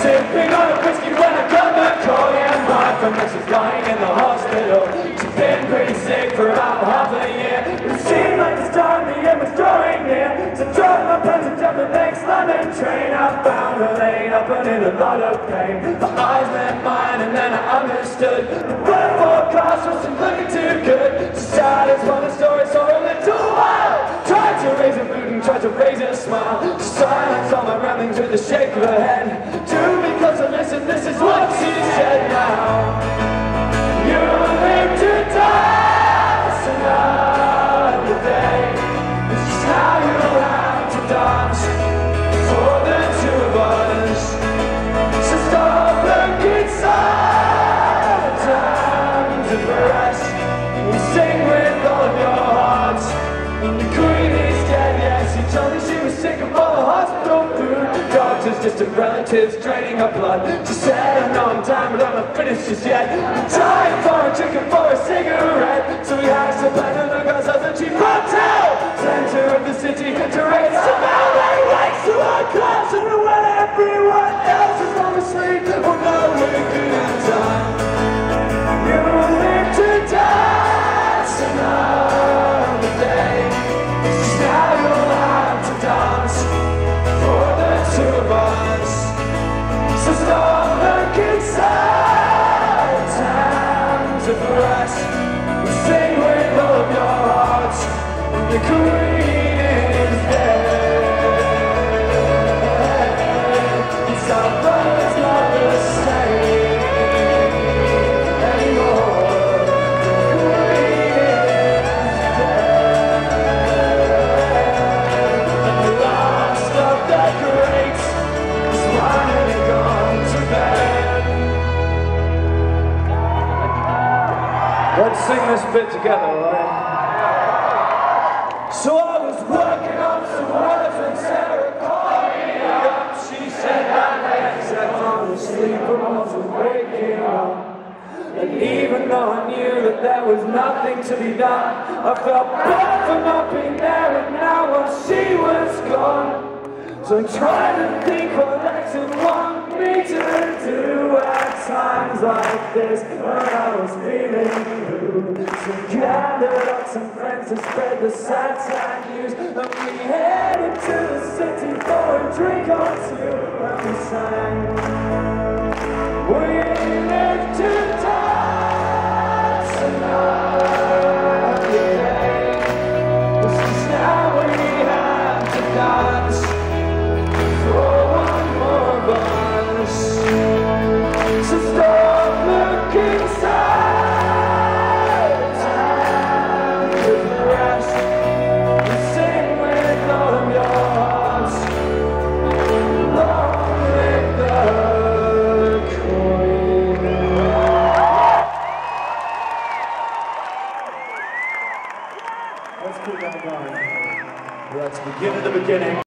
Sipping on a whiskey when I got friend Mrs. lying in the hospital. She's been pretty sick for about half a year. It seemed like the start of the end was drawing near. So dropped my and jumped the next London train. I found her laid up and in a lot of pain. My eyes met mine and then I understood Wasn't looking too good. She started telling the story so a little while Tried to raise a mood and tried to raise a smile. She silenced all my ramblings with a shake of her head Doctors, distant relatives draining her blood. She said, I know I'm dying but I'm not finished just yet. I'm dying for a drink and for a cigarette. So we asked to plan to Let's sing this bit together, alright? So I was working on some words when Sarah called me up. She said that I had slept on the sleeper was waking up. And even though I knew that there was nothing to be done, I felt bad for not being there. And now she was gone, so I'm trying to think what Lex would want me to do at times like this when I was feeling blue. So gathered up some friends to spread the sad, sad news, and we headed to the city for a drink or two, and we sang. Let's keep that going. Let's begin at the beginning.